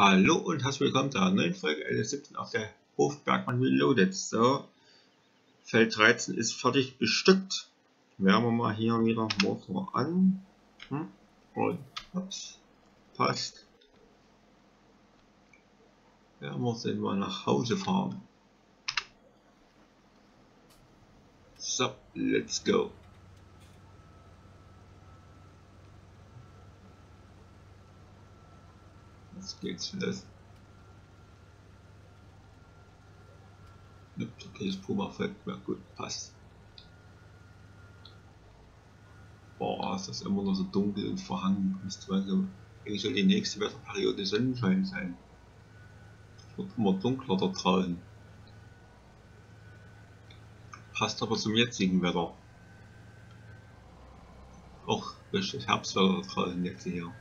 Hallo und herzlich willkommen zur neuen Folge L17 auf der Hofbergmann Reloaded. So, Feld 13 ist fertig bestückt. Wärmen wir mal hier wieder Motor an. Hm? Und ups, passt. Werden wir sind mal nach Hause fahren. So, let's go. Geht's los. Okay, das Puma folgt mir gut, passt. Boah, ist das immer noch so dunkel und verhangen. Eigentlich soll die nächste Wetterperiode Sonnenschein sein. Es wird immer dunkler da draußen. Passt aber zum jetzigen Wetter. Auch richtig Herbstwetter da draußen jetzt hier.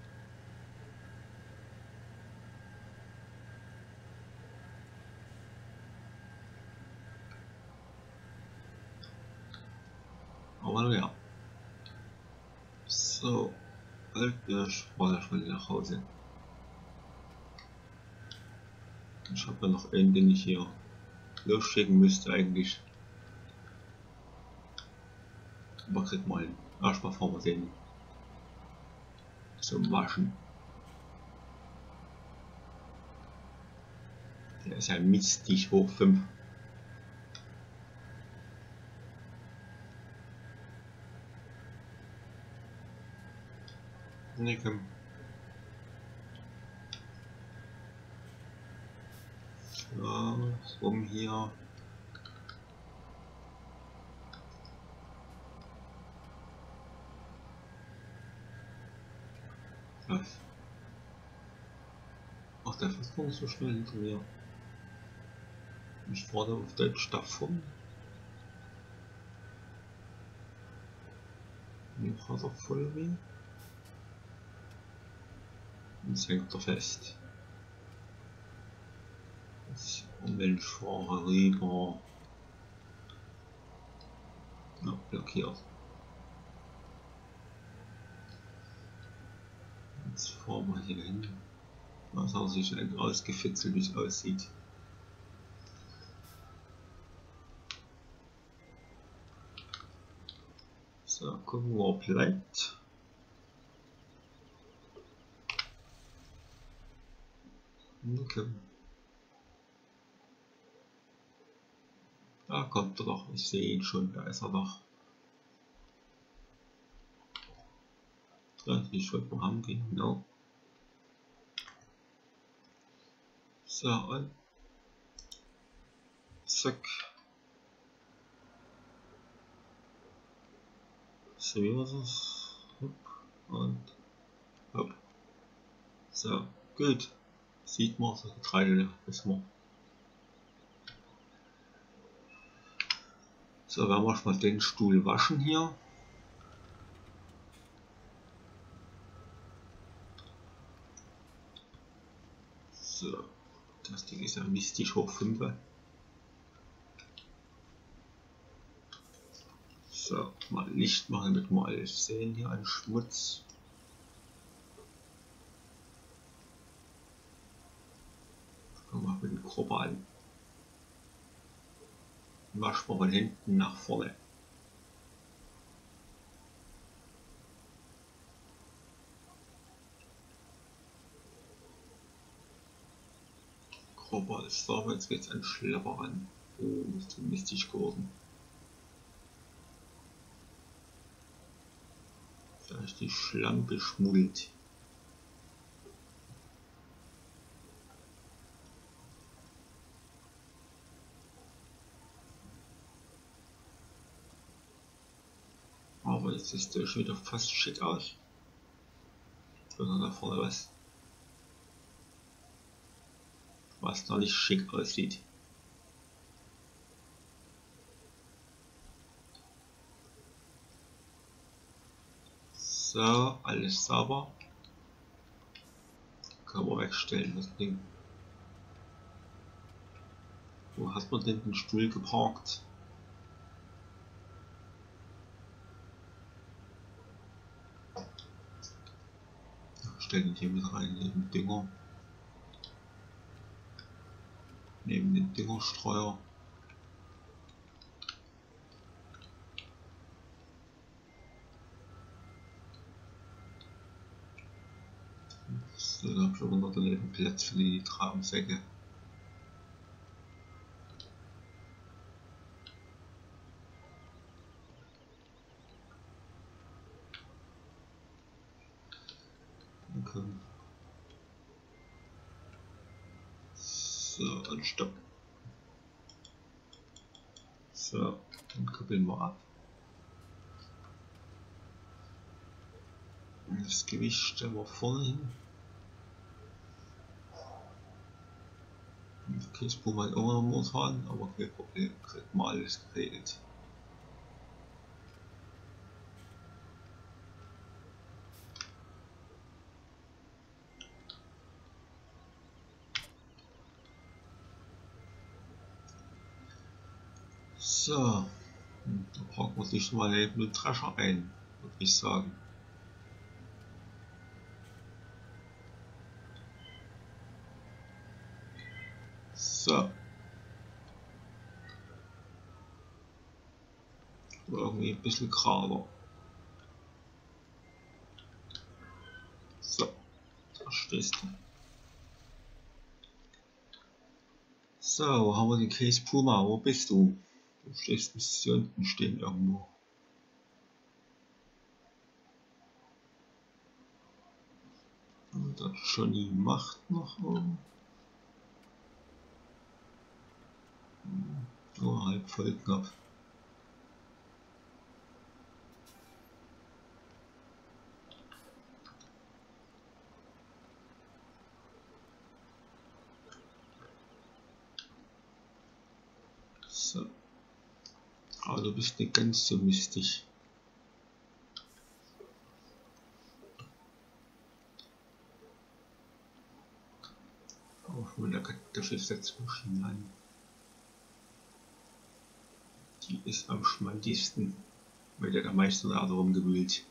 Aber ja. So, ich war schon nach Hause. Ich habe ja noch einen, den ich hier losschicken müsste eigentlich. Aber krieg mal hin. Erstmal fahren wir den zum Waschen. Der ist ja mistig hoch 5. Komm. So, rum hier. Was? Ach, der fährt nicht so schnell hinter mir. Ich fahre auf Deutsch davon. Noch hat er voll weh. Jetzt hängt er fest. Jetzt Umweltfahrer rüber. Ja, blockiert. Jetzt fahren wir hier hin. Was er sich ausgefitzelt, wie es aussieht. So, gucken, wo er bleibt. Okay. Da kommt er doch, ich sehe ihn schon, da ist er doch. Da ich wollte mal haben gehen, genau. So, und zack. So, wie war das? Und hopp. So, gut. Sieht man, so Getreide wissen wir. So, werden wir mal den Stuhl waschen hier. So, das Ding ist ja mistig hoch 5. So, mal Licht machen, damit wir alles sehen hier an Schmutz. machen wir die Gruppe an. Waschen wir von hinten nach vorne. Gruppe ist da, jetzt geht es an Schlepper an. Oh, ist zu mistig geworden. Da ist die Schlampe schmuddelt. Aber jetzt sieht der schon wieder fast schick aus. Oder da vorne was. Was noch nicht schick aussieht. So, alles sauber. Kann man wegstellen, das Ding. Wo hat man denn den Stuhl geparkt? stellen hier mit rein, neben Dinger. Neben den Dingerstreuer. So, äh, da habe ich auch noch den Platz für die Trabensäcke. Okay. So, und stopp. So, dann koppeln wir ab. Das Gewicht stellen wir vorne hin. Das brauchen wir halt auch noch Motor an, aber kein Problem, kriegt mal alles geregelt. So, da packen wir sich mal eben den Drescher ein, würde ich sagen. So. Irgendwie ein bisschen gerader. So, da stehst du. So, wo haben wir den Case Puma? Wo bist du? Du stehst bis hier unten stehen irgendwo. Und das Johnny macht noch irgendwo. Oh, halb voll knapp. So. Aber du bist nicht ganz so mystig. Auch mit der Kartoffelsetzmaschine an. Die ist am schmaltigsten, weil der am meisten Erde rumgewühlt.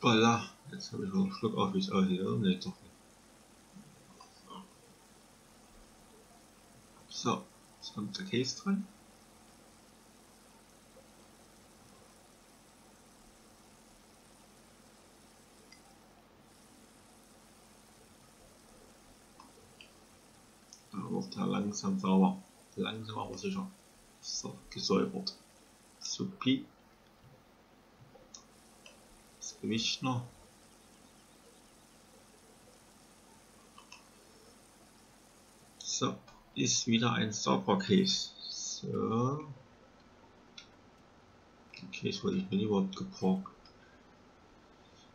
Voila, jetzt habe ich noch einen Schluck auf, wie es aussieht, oder? Ne, doch nicht. So, jetzt kommt der Case dran. wird er langsam sauber. Langsam aber sicher. So, gesäubert. Supi. Das Gewicht noch. So, ist wieder ein sauber Case. So. Den Case wollte ich mir lieber geparkt.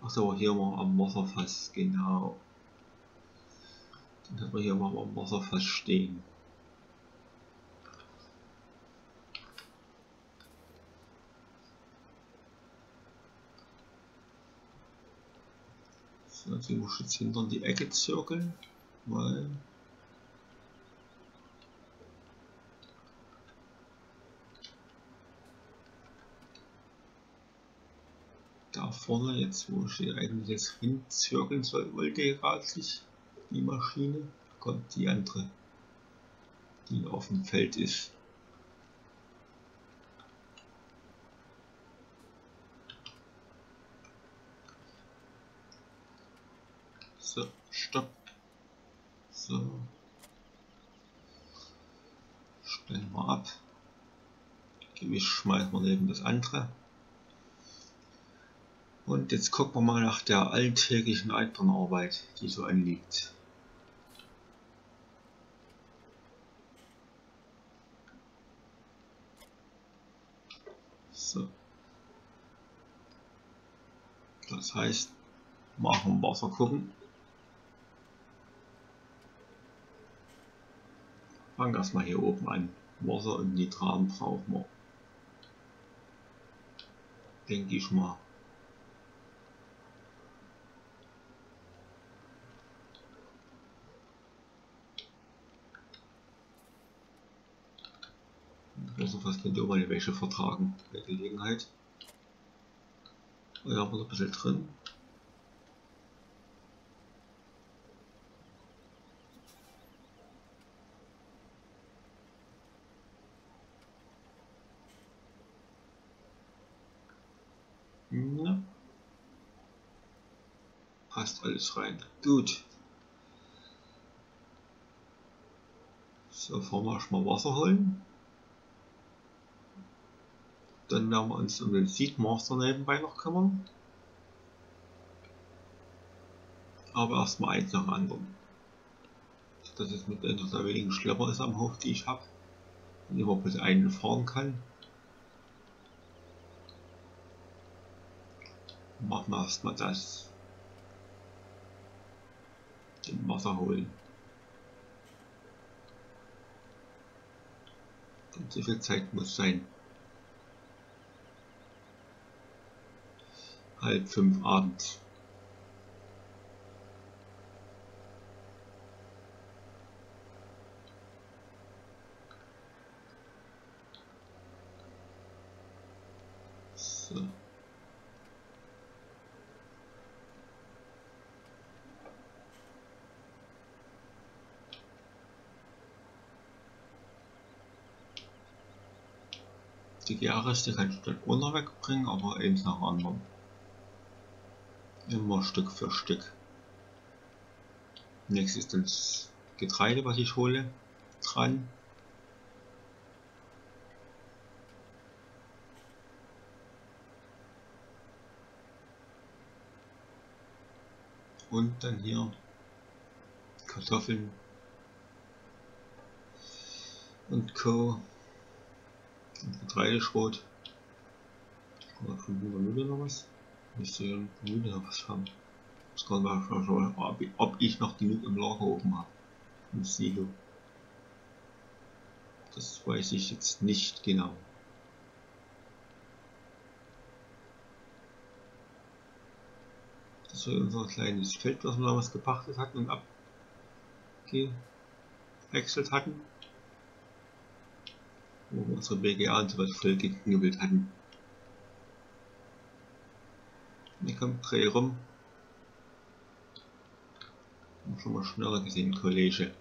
Achso, hier mal am Wasserfass, genau. Dann hat man hier mal am Wasserfass stehen. So, die muss jetzt hinter die Ecke zirkeln, weil da vorne jetzt, wo ich eigentlich jetzt hinzirkeln soll, wollte gerade sich die Maschine, kommt die andere, die auf dem Feld ist. So, stopp. So. Stellen wir ab. Gewicht schmeißen wir neben das andere. Und jetzt gucken wir mal nach der alltäglichen Alternarbeit, die so anliegt. So. Das heißt, machen Wasser gucken. Fangen erstmal hier oben an. Wasser und Nitrat brauchen wir. Denke ich mal. könnt ihr auch mal die Wäsche vertragen bei Gelegenheit. Und da haben wir noch ein bisschen drin. Ja. Passt alles rein. Gut. So, vormarsch mal Wasser holen. Dann werden wir uns um den Seedmaster nebenbei noch kümmern. Aber erstmal eins nach dem anderen. Dass es mit einer der wenigen Schlepper ist am Hof, die ich habe. Und immer bloß einen fahren kann. Machen wir erstmal das. Den Wasser holen. Und so viel Zeit muss sein. Halb fünf abends. So. Die Gärreste kann ich dann ohne wegbringen, aber eins nach dem anderen. Immer Stück für Stück. Nächstes ist das Getreide, was ich hole, dran. Und dann hier Kartoffeln und Co. Und Getreideschrot. Oder von Bruder Mühle noch was? Müsste Mühle noch was haben. Ich kann mal schauen, ob, ob ich noch genug im Lager oben habe. Im Silo. Das weiß ich jetzt nicht genau. Das war unser kleines Feld, was wir damals gepachtet hatten und abgewechselt hatten. Wo wir unsere BGA und so was voll geknüppelt hatten. Kommt dreh rum. Haben schon mal schneller gesehen, Kollege.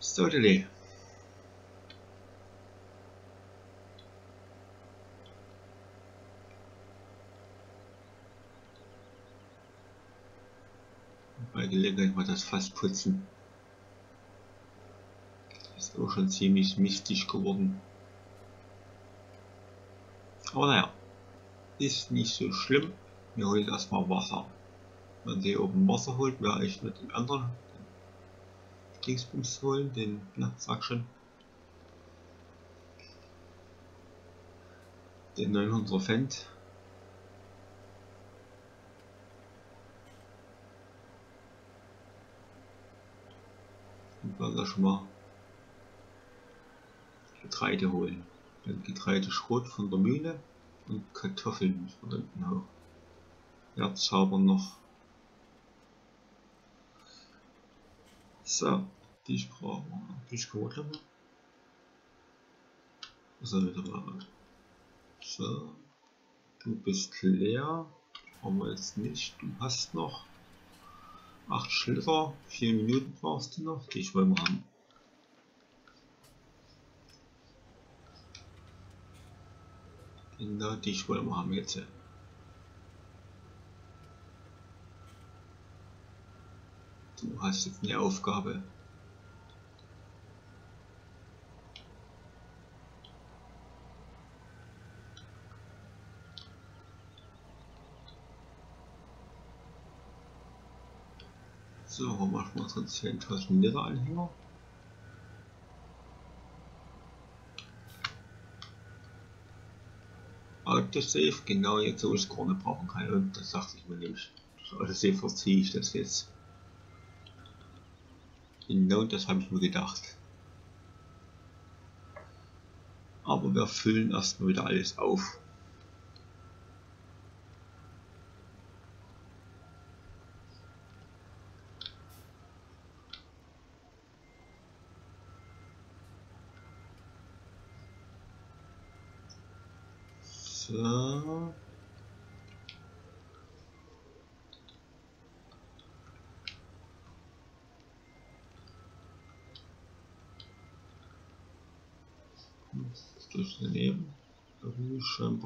So, Dele. Bei Gelegenheit mal das Fass putzen. Auch schon ziemlich mistig geworden. Aber naja, ist nicht so schlimm. Wir holen erstmal Wasser. Wenn der oben Wasser holt, werde ich mit dem anderen Dingsbums holen, den, na, sag schon. Den 900er Fendt. Und werde schon mal Getreide holen. Dann Getreideschrot von der Mühle und Kartoffeln von unten hoch. Erz haben noch. So, die wir. Die noch. Also wieder mal. So, du bist leer. Brauchen wir jetzt nicht. Du hast noch 8 Schilder. 4 Minuten brauchst du noch. Die wollen wir haben. Dich wollen wir haben jetzt. Du hast jetzt eine Aufgabe. So, machen wir unsere 10.000 Liter Anhänger. Autosave, genau jetzt so ich Korne brauchen kann. Und das dachte ich mir nämlich. Das Autosave verziehe ich das jetzt. Genau das habe ich mir gedacht. Aber wir füllen erstmal wieder alles auf.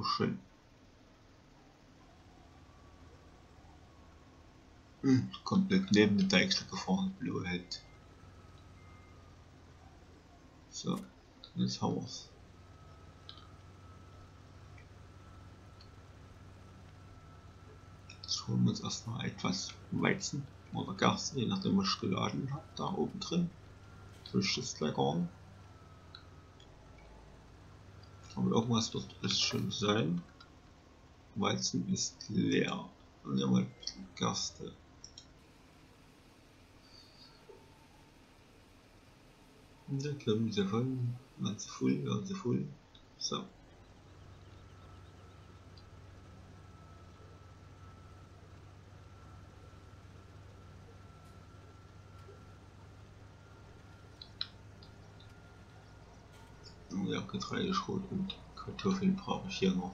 schön. Hm, ik der het leuk nemen met de eigenlijk volgende blauwe head. Jetzt holen wir uns erstmal etwas Weizen oder Gerste, je nachdem was ich geladen habe, da oben drin. Durch das Lagerung. Aber irgendwas wird es schon sein. Weizen ist leer. Und ja mal. Und dann kommen sie voll, sie voll, sie voll. So. Ja, Getreideschrot und Kartoffeln brauche ich hier noch.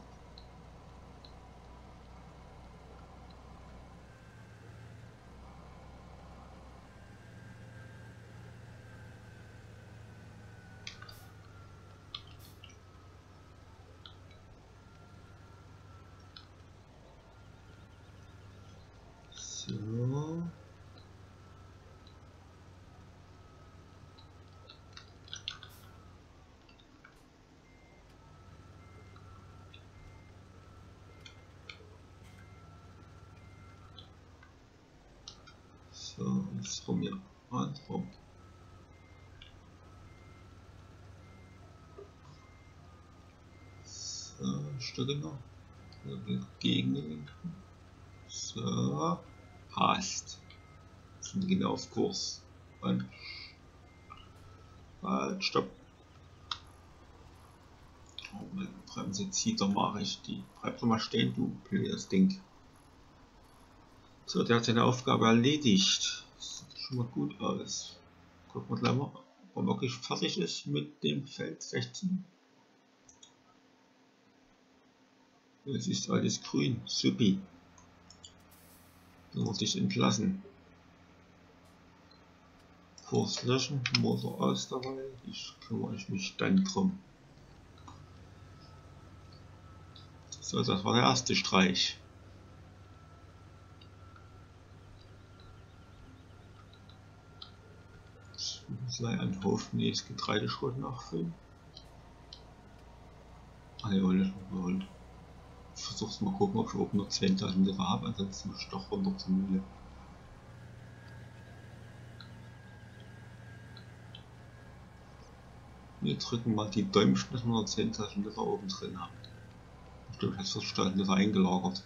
So. So, jetzt rum hier. Und rum. So, Stücke noch. Gegen So, passt. Sind genau auf Kurs. Und halt, stopp. Oh, meine Bremse zieht, mache ich die. Bleib doch mal stehen, du blödes Ding. So, der hat seine Aufgabe erledigt. Das sieht schon mal gut aus. Gucken wir gleich mal, ob er wirklich fertig ist mit dem Feld 16. Jetzt ist alles grün. Supi. Dann muss ich entlassen. Kurs löschen, Motor aus dabei. Ich kümmere mich dann drum. So, das war der erste Streich. Ein Haufen nee, das Getreideschrot nachfüllen. Ah ja, und ich versuch's mal gucken, ob ich überhaupt noch 10.000 Liter habe, ansonsten muss ich doch runter zur Mühle. Wir drücken mal die Däumchen, dass wir noch 10.000 Liter oben drin haben. Ich glaube, ich habe 40.000 Liter eingelagert.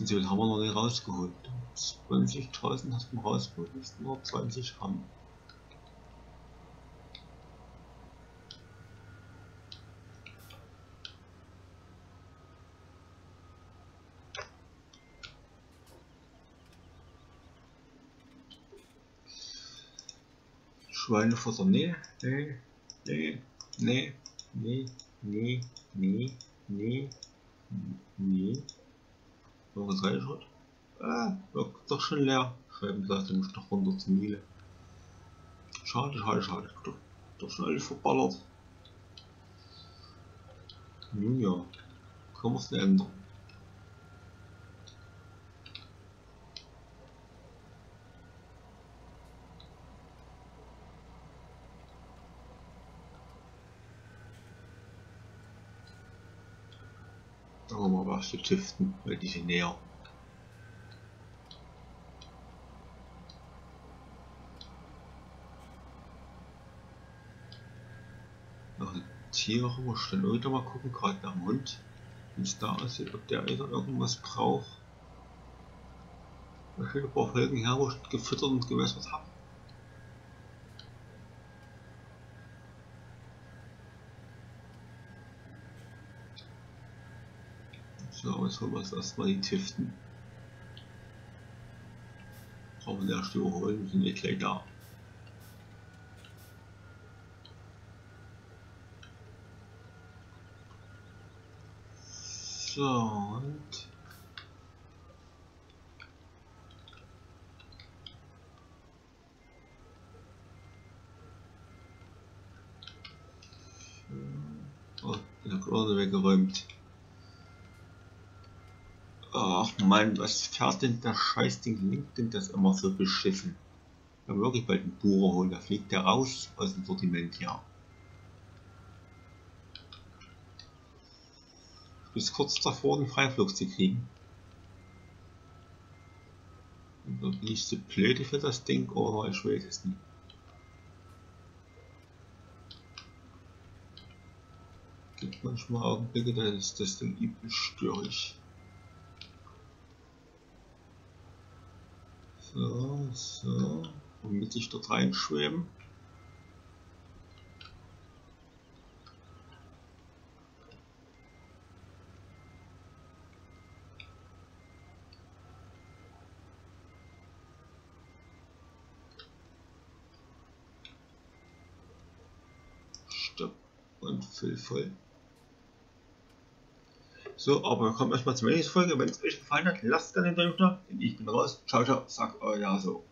So haben wir noch nicht rausgeholt. 20.000 hast du rausgeholt, müssten nur 20 haben. Schweinefutter, nee, nee, nee, nee, nee, nee, nee, nee, nee. Noch was reingeschaut? Ah, doch schon leer. Schreiben gesagt, muss doch runter zur Miele. Schade, schade, schade. Doch, doch schon alles verballert. Nun ja, kann man es ändern. Wir was zu tüften, weil die sind näher. Noch ein Tiere, muss ich dann wieder mal gucken, gerade nach dem Hund, wie es da aussieht, ob der irgendwas braucht. Ich will ein paar Folgen her, wo ich gefüttert und gewässert habe. Jetzt holen wir erstmal die Tiften. Brauchen wir erst überholen, sind wir gleich da. So, und Oh, ja, oder weggeräumt. Ach man, was fährt denn der Scheißding? Linkt denn das immer so beschissen? Habe wirklich bald einen Bohrer holen, da fliegt der raus aus dem Sortiment hier. Bis kurz davor den Freiflug zu kriegen. Oder bin ich zu blöd für das Ding oder ich weiß es nicht. Gibt manchmal Augenblicke, da ist das Ding übel störrig. So. Womit ich dort reinschweben. Stopp und füll voll. So, aber kommt erstmal zur nächsten Folge. Wenn es euch gefallen hat, lasst gerne den Daumen nach. Ich bin raus. Ciao, ciao. Sag euer so.